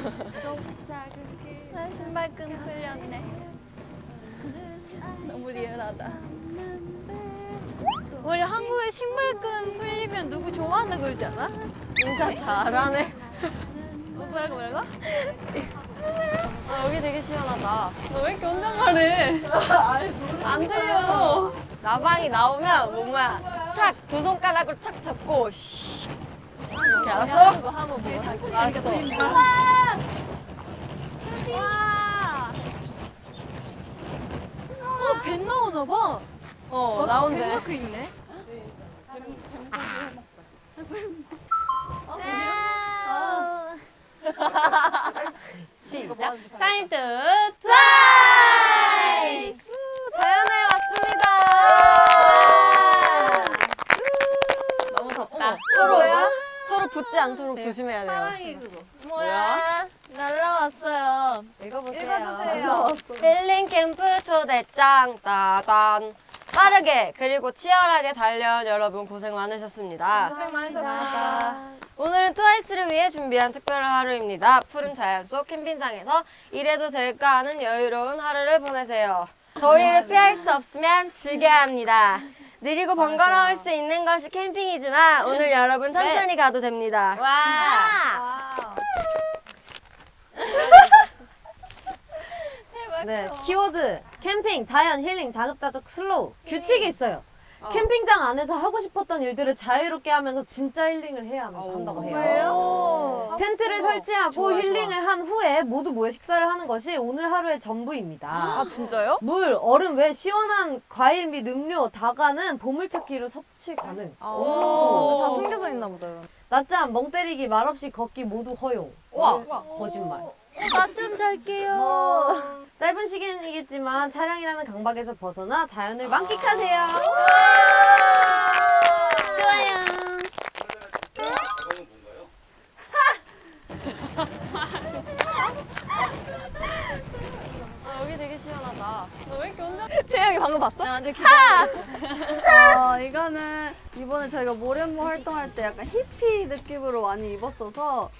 그 신발끈 풀렸네. 너무 리얼하다. 원래 한국에 신발끈 풀리면 누구 좋아한다 그러지 않아? 인사 잘하네. 어, 뭐라고 뭐라고? 아, 여기 되게 시원하다. 너 왜 이렇게 혼잣말해? 안 들려. 나방이 나오면 뭐야 착두 손가락으로 착 잡고 씨 이렇게 알았어? 알았어. 와. 어, 뱀 나오나 봐. 어 나온대. 뱀마크 있네. 시작. Time to TWICE. 자연에 왔습니다. 너무 덥다. 서로 서로 붙지 않도록 조심해야 돼요. 뭐야? 날라왔어요. 읽어보세요. 읽어주세요. 힐링 캠프 초대장 따단. 빠르게 그리고 치열하게 달려온 여러분 고생 많으셨습니다. 고생 많으셨습니다. 오늘은 트와이스를 위해 준비한 특별한 하루입니다. 푸른 자연 속 캠핑장에서 이래도 될까 하는 여유로운 하루를 보내세요. 더위를 피할 수 없으면 즐겨야 합니다. 느리고 번거로울 수 있는 것이 캠핑이지만 오늘 여러분 천천히 가도 됩니다. 와. 네, 키워드 캠핑, 자연, 힐링, 자급자족, slow 규칙이 있어요. 캠핑장 안에서 하고 싶었던 일들을 자유롭게 하면서 진짜 힐링을 해야 합- 한다고 해요. 텐트를 설치하고 좋아, 좋아. 힐링을 한 후에 모두 모여 식사를 하는 것이 오늘 하루의 전부입니다. 아 진짜요? 물, 얼음 외 시원한 과일 및 음료, 다가는 보물찾기로 섭취 가능. 오. 다 숨겨져 있나 보다. 낮잠, 멍 때리기, 말없이 걷기 모두 허용. 와. 거짓말. 나좀 잘게요. 짧은 시간이겠지만 촬영이라는 강박에서 벗어나 자연을 만끽하세요. 좋아요. 아, 여기 되게 시원하다. 너 왜 이렇게 혼자? 세영이 방금 봤어? 나 완전 어, 이거는 이번에 저희가 모련모 활동할 때 약간 히피 느낌으로 많이 입었어서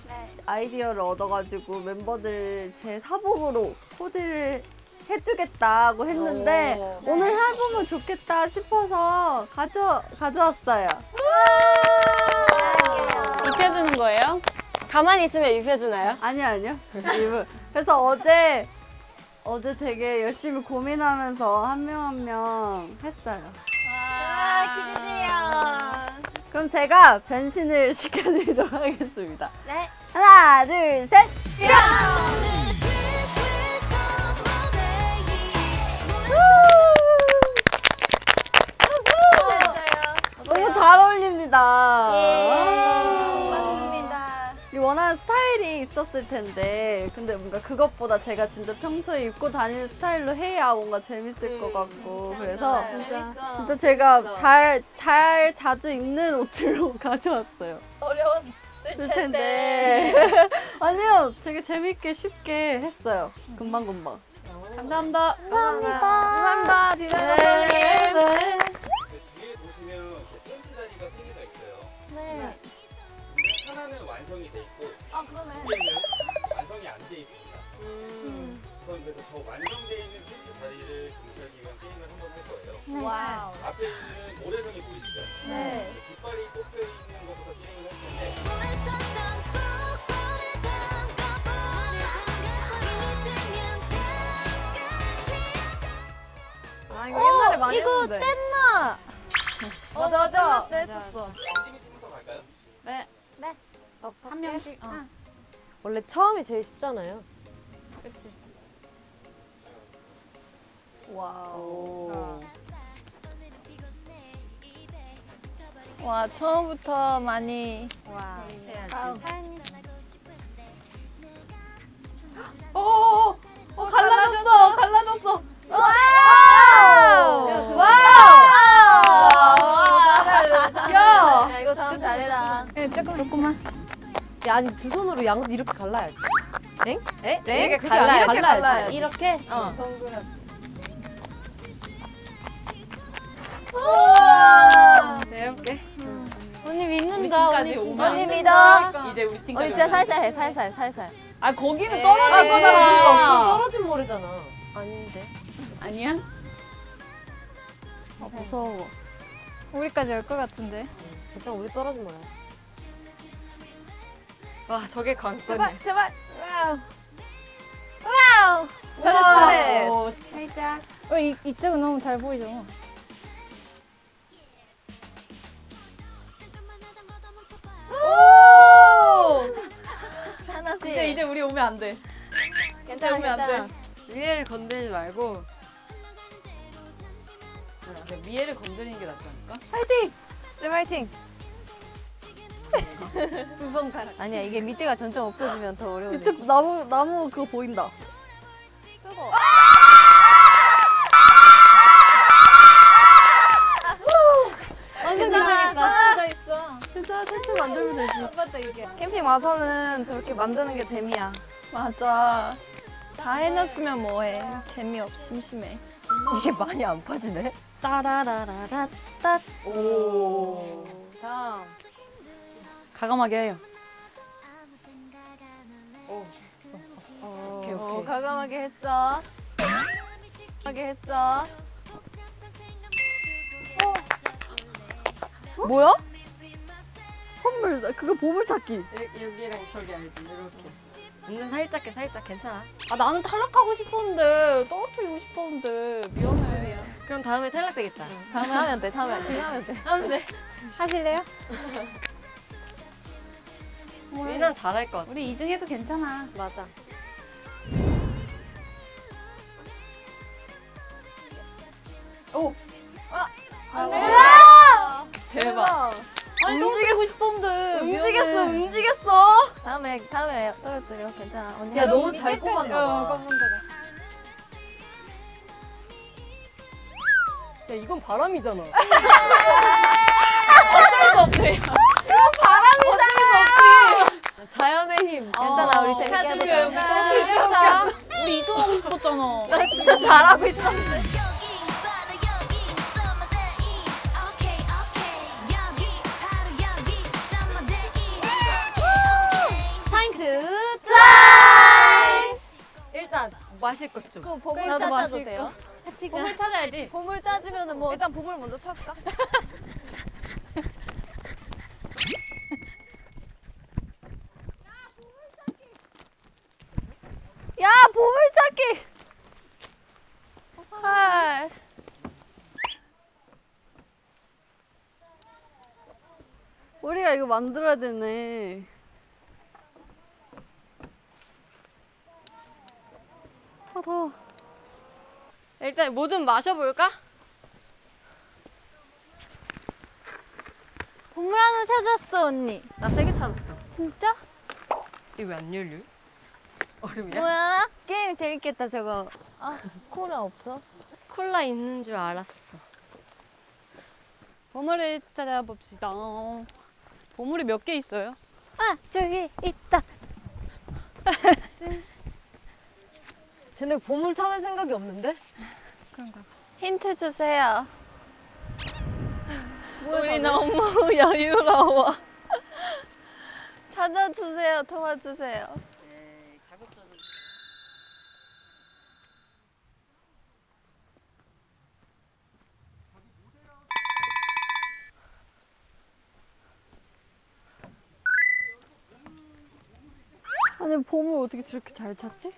아이디어를 얻어가지고 멤버들 제 사복으로 코디를 해주겠다고 했는데 오. 오늘 해보면 좋겠다 싶어서 가져, 가져왔어요. 입혀주는 거예요? 가만히 있으면 입혀주나요? 아니요, 아니요. 그래서 어제 어제 되게 열심히 고민하면서 한 명 한 명 했어요. 아 기대돼요. 그럼 제가 변신을 시켜드리도록 하겠습니다. 네. 하나, 둘, 셋! sweet, 있었을 텐데, 근데 뭔가 그것보다 제가 진짜 평소에 입고 다니는 스타일로 해야 뭔가 재밌을 것 같고, 그래서 재밌어. 진짜 제가 잘, 잘 자주 입는 옷들로 가져왔어요. 어려웠을 쓸 텐데. 텐데. 아니요, 되게 재밌게 쉽게 했어요. 금방 금방. 감사합니다. 감사합니다. 감사합니다. 디자이너 네. 선생님. 하나는 완성이 돼 있고 아 그러네. 두 개는 완성이 안 돼 있습니다. 우선 그래서 저 완성돼 있는 텐트 자리를 공개하기 위한 게임을 한번 할 거예요. Wow. 앞에 있는 모래성이 보이시죠? 네. 깃발이 꽂혀 있는 것부터 게임을 할 텐데 아 이거 옛날에 많이 이거 했는데. 뗐나? 맞아 맞아. 뗐었어. 넉넉해? 한 명씩. 어. 아. 원래 처음이 제일 쉽잖아요. 그렇지. Wow. 어. 와 처음부터 많이 와 해야지. 오, 어, 어, 어, 갈라졌어, 갈라졌어. 와, 와, wow! 야, 이거 다음 잘해라. 조금 조금만. 아니 두 손으로 양 이렇게 갈라야지. 에? 네? 이렇게 그치? 갈라야지. 이렇게 갈라야지. 이렇게? 어. 네, 해볼게. 언니 믿는다. 언니 진짜 믿는다. 믿어. 이제 우리 팀까지 언니 진짜. 살살 해, 살살, 살살. 아 거기는 에이. 아, 떨어질 그거 거잖아. 떨어진 모래잖아. 아닌데. 아니야? 아, 무서워. 우리까지 올 것 같은데. 괜찮아, 우리 떨어진 모래. 와, 저게 관건이야. 제발. Wow. 잘했어. 어, 살짝. 어, 이, 이쪽은 너무 잘 보이잖아. 하나씩. 진짜 이제 우리 오면 안 돼. 괜찮아, 오면 안 괜찮아. 위에를 건들지 말고. 밑에를 건드리는 게 낫지 않을까? 쌤 화이팅. 두 손가락. 아니야, 이게 밑에가 점점 없어지면 더 어려워. 밑에 나무 나무 그거 보인다. 뜨거. 완전 괜찮겠다. 져 있어. 괜찮아, 텐트 만들면 되지. 캠핑 와서는 저렇게 만드는 게 재미야. 맞아. 다 해놨으면 뭐해. 재미없, 심심해. 이게 많이 안 파지네? 따라라라라따. 오. 다음. 가감하게 해요. 오케이, 어, 오케이. 과감하게 했어. 하게 했어. 뭐야? 선물 그거 보물 찾기. 여- 여기랑 저기 알지? 이렇게. 완전 살짝 해, 살짝 괜찮아. 아 나는 탈락하고 싶었는데 떨어뜨리고 싶었는데 미안해. 그럼 다음에 탈락되겠다. 다음에 하면 돼. 다음에 지금 하면 돼. 하면 돼. 하실래요? 리난 잘할 것 같아. 우리 2등 해도 괜찮아. 맞아. 대박. 아니, 움직이고 싶었는데 움직였어, 미안해. 움직였어. 다음에 다음에 떨어뜨려. 괜찮아. 언니. 야, 너무 잘 꼽았나 봐. 야, 이건 바람이잖아. 자연의 오케이 사인트 일단 마실 것 좀. 그 보물 나도 찾아도 마실 돼요? 보물 찾아야지. 보물 찾으면은 뭐 일단 보물 먼저 찾을까? 야 보물 찾기. 헐. 우리가 이거 만들어야 되네. 아 더워. 일단 뭐 좀 마셔볼까? 보물 하나 찾았어 언니. 나세개 찾았어. 진짜? 이거 왜 안 열려? 얼음이야? 뭐야? 게임 재밌겠다 저거. 아 코라 없어? 콜라 있는 줄 알았어. 보물을 찾아봅시다. 보물이 몇 개 있어요? 아 저기 있다. 쟤네 보물 찾을 생각이 없는데? 힌트 주세요. 우리 너무 여유로워. 찾아주세요. 도와주세요. 아니 보물 어떻게 저렇게 잘 찾지?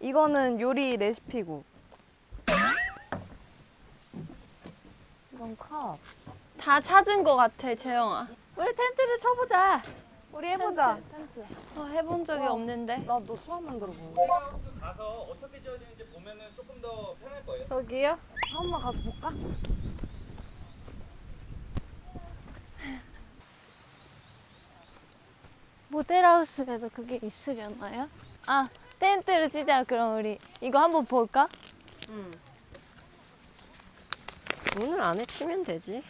이거는 요리 레시피고. 이건 컵. 다 찾은 것 같아, 재영아. 우리 텐트를 쳐보자. 우리 해보자. 어, 해본 적이 없는데. 나 너 처음 만들어 보는 가서 어떻게 지어지는지 보면은 조금 더 편할 거예요. 저기요? 한 번만 가서 볼까? 모델하우스에도 그게 있으려나요? 아, 텐트를 치자, 그럼 우리. 이거 한번 볼까? 응. 오늘 안에 치면 되지.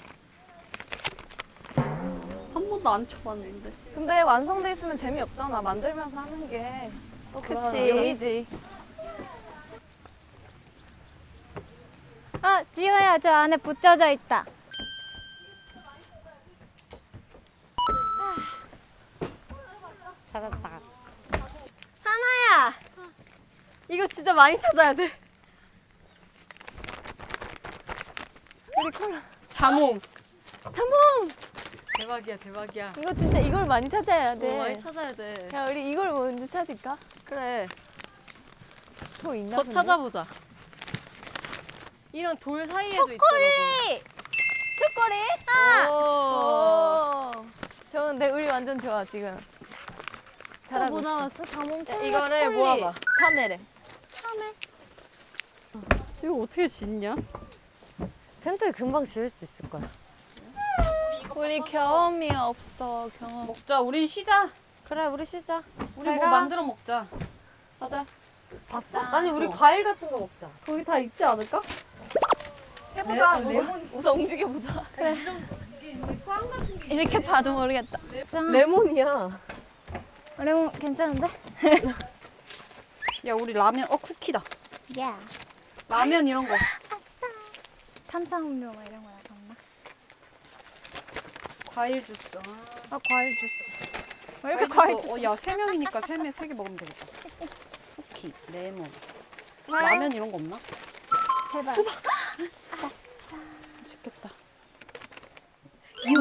한 번도 안 쳐봤는데. 근데 완성돼 있으면 재미없잖아. 만들면서 하는 게. 또 그런 그치. 묘미지. 아, 지호야, 저 안에 붙여져 있다. 사나야! 이거 진짜 많이 찾아야 돼. 우리 콜라. 자몽. 자몽! 대박이야, 대박이야. 이거 진짜 이걸 많이 찾아야 어, 돼. 많이 찾아야 돼. 야, 우리 이걸 먼저 찾을까? 그래. 더 있나? 더 근데? 찾아보자. 이런 돌 사이에도 있더라고. 초콜릿? 아! 오. 좋은데 우리 완전 좋아 지금. 잘하고 뭐 있어. 나왔어? 자몽 야, 이거를 모아봐. 참외래. 이거 어떻게 짓냐? 텐트 금방 지을 수 있을 거야. 우리 경험이 없어. 경험. 먹자. 우리 쉬자. 그래, 우리 쉬자. 우리 뭐 만들어 먹자. 봤어? 아니, 우리 과일 같은 거 먹자. 거기 다 있지 않을까? 해보자. 우선 움직여보자. 그래. 이렇게 봐도 모르겠다. 레몬이야. 레몬 괜찮은데? 야, 우리 라면, 어, 쿠키다. 야. 라면 이런 거. 탄산음료 막 이런 거 약간 과일 주스. 아, 과일 주스. 왜 이렇게 과일 주스? 어, 야, 세 명이니까 세 명, 세개 먹으면 되겠다. 쿠키, 레몬. 라면 이런 거 없나? 제발. 맛있겠다.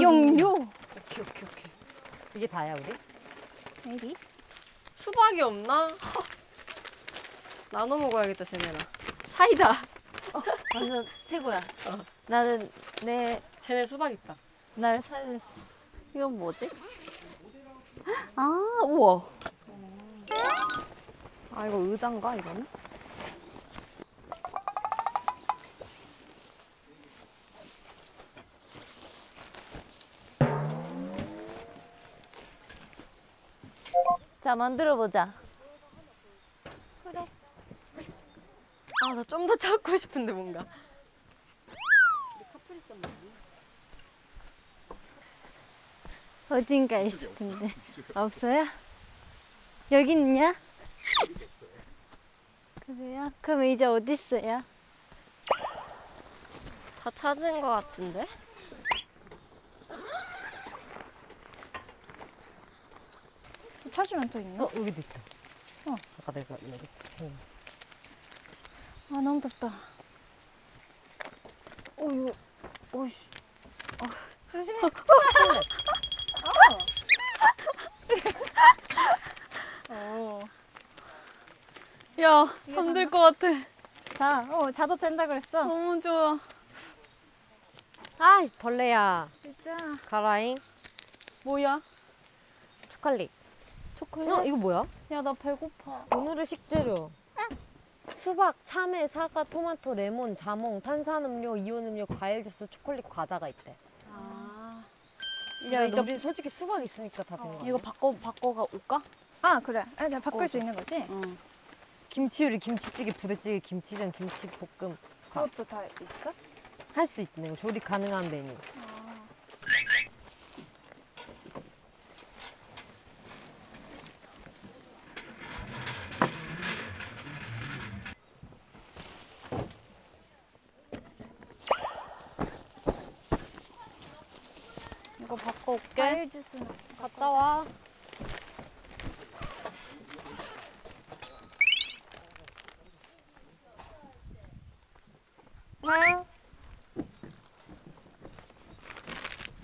용료. 오케이, 오케이, 오케이. 이게 다야, 우리? maybe. 수박이 없나? 나눠 먹어야겠다, 쟤네랑. 사이다. 완전 최고야. 나는 내 쟤네 수박 있다. 날 살렸어. 이건 뭐지? 아, 우와. 아, 이거 의자인가, 이거는? 자, 만들어 보자. 아, 나좀더 찾고 싶은데, 뭔가. 어딘가 있을 텐데. 없어요? 여기 있냐? 그래요? 그럼 이제 어디 있어요? 다 찾은 것 같은데? 찾으면 또 있나? 어, 여기도 있다. 어. 아까 내가 여기 붙인. 아, 너무 덥다. 오, 이거, 오씨. 어, 조심해. 야, 잠들 것 같아. 자, 어, 자도 된다 그랬어. 너무 좋아. 아, 벌레야. 진짜. 가라잉. 뭐야? 초콜릿. 초콜릿? 어, 이거 뭐야? 야, 나 배고파. 오늘의 식재료. 수박, 참외, 사과, 토마토, 레몬, 자몽, 탄산음료, 이온음료, 과일 주스, 초콜릿, 과자가 있대. 야, 야, 이제 우리 솔직히 수박 있으니까 다 된 거야. 이거 바꿔, 바꿔가 올까? 아, 그래. 아, 내가 바꿀 수 있는 거지? 응. 김치 요리, 김치찌개, 부대찌개, 김치전, 김치볶음 그것도 다 있어? 할 수 있네. 조리 가능한 메뉴. 이거 바꿔 올게. 주스는. 갔다 와.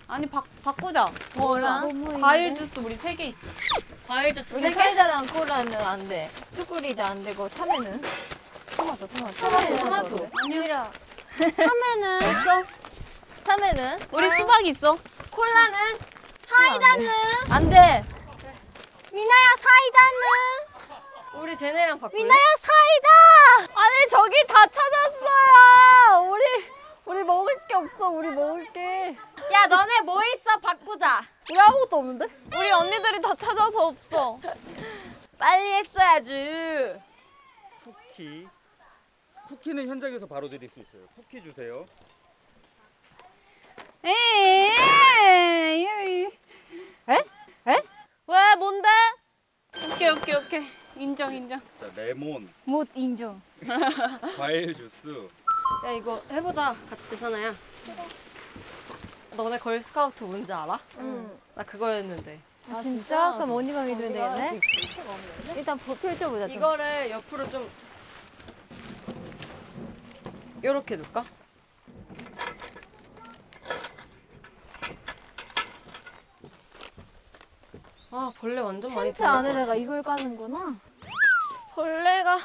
아니, 바, 바꾸자. 뭐라? 과일 주스 우리 세 개 있어. 과일 주스 우리 사이다랑 콜라는 안 돼. 초콜릿 안 되고 참외는? 토마토, 토마토. 토마토, 토마토. 아니라. 참외는? 있어? 참외는? 우리 수박 있어. 콜라는? 사이다는? 안 돼. 미나야, 사이다는? 우리 쟤네랑 바꿀래? 미나야, 사이다! 아니, 저기 다 찾았어요. 우리, 우리 먹을 게 없어. 우리 먹을 게. 야, 너네 뭐 있어? 바꾸자. 우리 아무것도 없는데? 우리 언니들이 다 찾아서 없어. 빨리 했어야지. 쿠키. 쿠키는 현장에서 바로 드릴 수 있어요. 쿠키 주세요. 에이, 왜 뭔데? 오케이 오케이 오케이 인정 인정 자, 레몬, 못 인정. 과일 주스. 야 이거 해보자 같이 사나야 너네 걸 스카우트 뭔지 알아? 나 그거였는데 아, 진짜? 그럼 언니가 믿으면 되겠네? 일단 보- 펼쳐보자. 좀. 이거를 옆으로 좀 요렇게 둘까? 아 벌레 완전 많이 텐트 안에다가 같아. 이걸 까는구나. 벌레가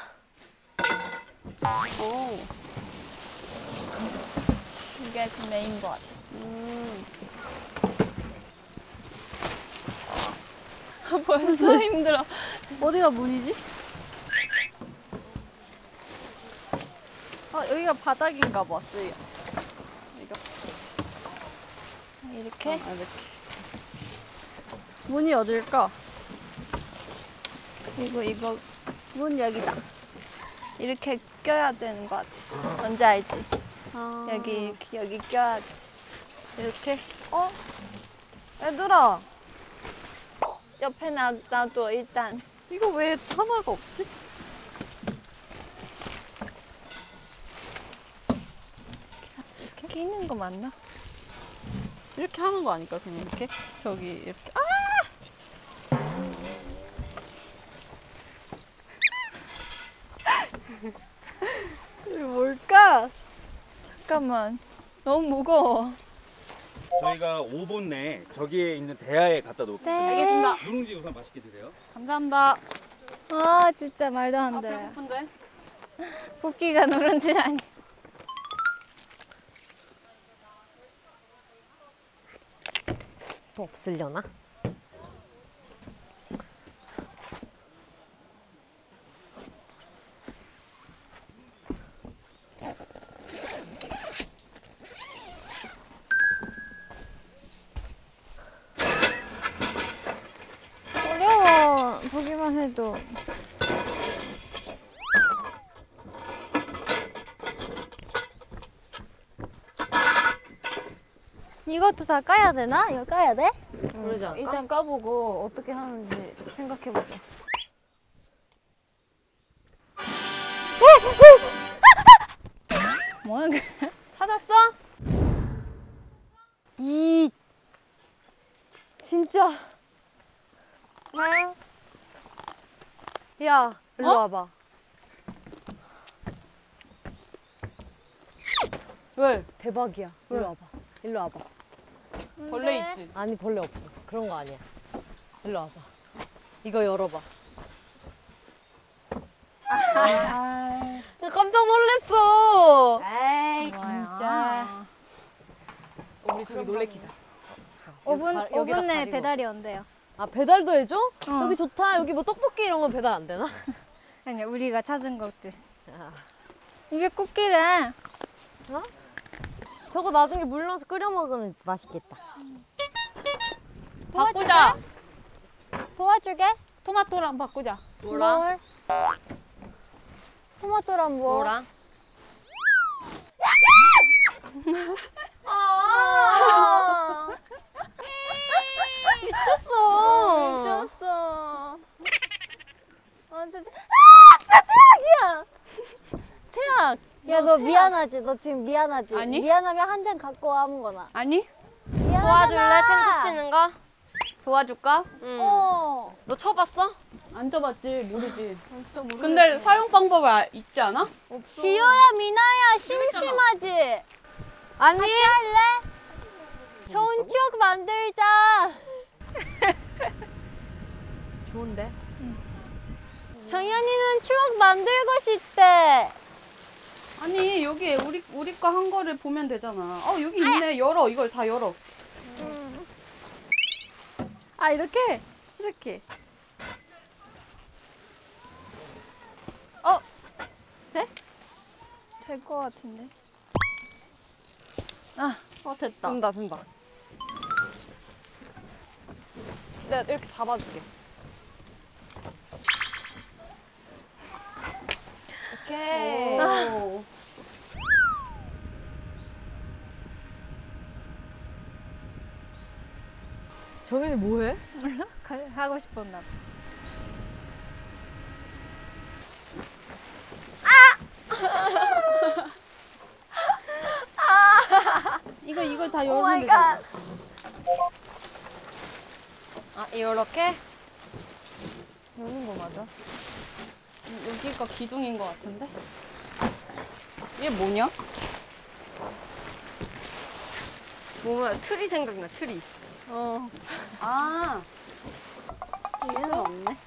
오. 이게 그 메인 것 같아. 아, 벌써 힘들어. 어디가 문이지? 아 여기가 바닥인가 봐. 여기가. 이렇게 아, 이렇게. 문이 어딜까? 그리고 이거 문 여기다. 이렇게 껴야 되는 것 같아. 뭔지 알지? 아. 여기 이렇게 여기 껴야 돼. 이렇게 어? 얘들아 옆에 놔, 놔둬 일단. 이거 왜 하나가 없지? 끼는 거 맞나? 이렇게 하는 거 아닐까 그냥 이렇게 저기 이렇게 아! 잠깐만. 너무 무거워. 저희가 5분 내에 저기에 있는 대야에 갖다 놓겠습니다. 알겠습니다 누룽지 우선 맛있게 드세요. 감사합니다. 아, 진짜 말도 안 돼. 배고픈데 복귀가 누른지라니. 또 없으려나? 이것도 다 까야 되나? 이거 까야 돼? 그러지 않을까? 일단 까보고 어떻게 하는지 생각해보자. 뭐야, 그래? 찾았어? 이 진짜 야, 일로 와봐. 왜? 대박이야. 일로 와봐. 일로 와봐. 벌레 있지 아니 벌레 없어. 그런 거 아니야. 일로 와봐. 이거 열어봐. 아, 깜짝 놀랐어. 에이 진짜 우리 저기 놀래키자 5분 가- 여기다 5분 내에. 배달이 온대요. 아 배달도 해줘? 여기 좋다. 여기 뭐 떡볶이 이런 건 배달 안 되나? 아니 우리가 찾은 것들. 아. 이게 꽃길에 저거 나중에 물 넣어서 끓여 먹으면 맛있겠다. 바꾸자 도와주게? 토마토랑 바꾸자 뭘? 토마토랑 뭐? 뭐랑? 미쳤어. 미쳤어. 아 진짜 아, 진짜 최악이야. 최악. 야 너 미안하지? 너 지금 미안하지? 아니. 미안하면 한 잔 갖고 와 아무거나. 아니 도와줄래 텐트 치는 거? 도와줄까? 응. 어. 너 쳐봤어? 안 쳐봤지 모르지 근데 사용 방법이 아- 있지 않아? 지효야 미나야 심심하지? 아니. 같이 할래? 좋은 추억 만들자. 좋은데? 정연이는 추억 만들고 싶대. 아니 여기 우리 우리 거 한 거를 보면 되잖아. 어 여기 있네. 열어 이걸 다 열어. 아 이렇게? 이렇게. 될것 같은데. 어 됐다. 된다 된다. 내가 이렇게 잡아줄게 오케이 오. 정현이 뭐해? 하고 싶었나 봐. 이거 이거 다오 열면. 갓. 아 이렇게 여는 거 맞아? 여기가 기둥인 것 같은데? 얘 뭐냐? 뭐야 트리 생각나 트리. 어. 아, 얘는 없네.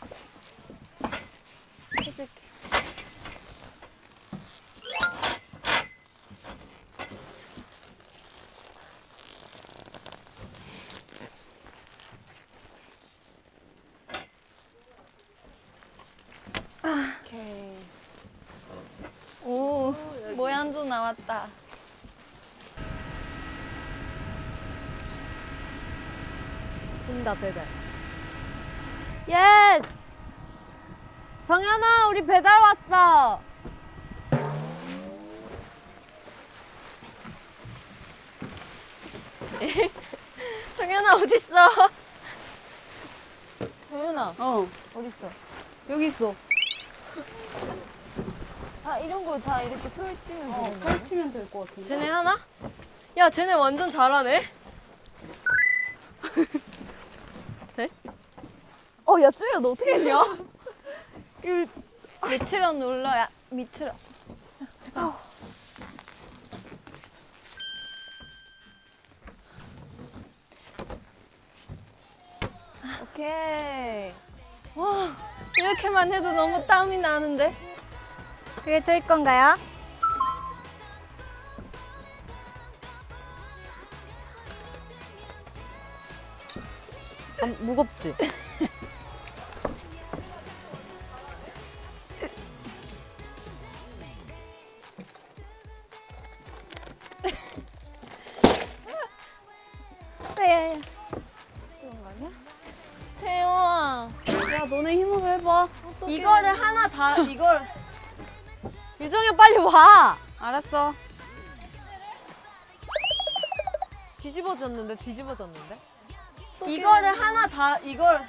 해줄게. 오케이. 오, 나왔다. 온다 배달. Yes. 정연아 우리 배달 왔어. 정연아 어딨어? 도윤아 어, 어딨어? 여기 있어. 아 이런 거 다 이렇게 펼치면 어, 되는 거야? 펼치면 될 것 같은데. 쟤네 하나? 야 쟤네 완전 잘하네. 어, 야, 쭈야, 너 어떻게 했냐? 밑으로 눌러 야, 밑으로. 오케이. 이렇게만 해도 너무 땀이 나는데? 그게 저일 건가요? 아, 무겁지? 알았어. 뒤집어졌는데 뒤집어졌는데? 이거를 하나 다 이걸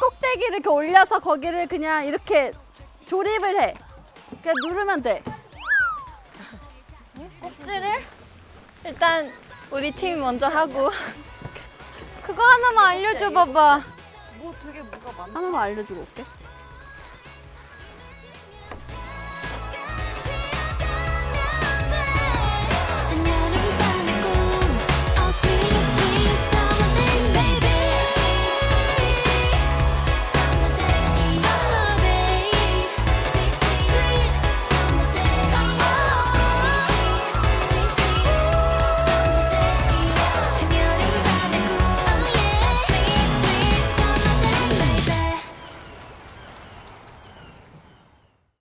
꼭대기를 이렇게 올려서 거기를 그냥 이렇게 조립을 해. 그냥 누르면 돼. 꼭지를? 일단, 우리 팀이 먼저 하고. 그거 하나만 알려줘 봐봐. 하나만 알려주고 올게.